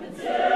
compensate.